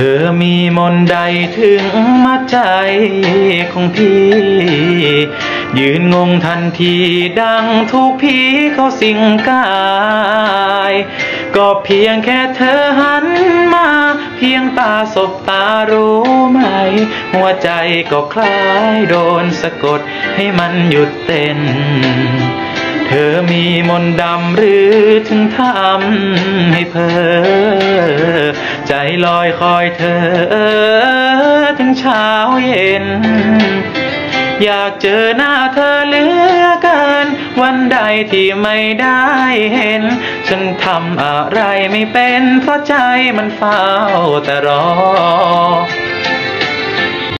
ธอมีมนใดถึงมาใจของพี่ ยืนงงทันทีดังทุกผีเขาสิงกาย ก็เพียงแค่เธอหันมา เพียงตาสบตารู้ไหม หัวใจก็คล้ายโดนสะกดให้มันหยุดเต้นเธอมีมนดำหรือถึงทำให้เพอ ใจลอยคอยเธอถึงเช้าเย็น อยากเจอหน้าเธอเหลือเกิน วันใดที่ไม่ได้เห็น ฉันทำอะไรไม่เป็น เพราะใจมันเฝ้าแต่รอ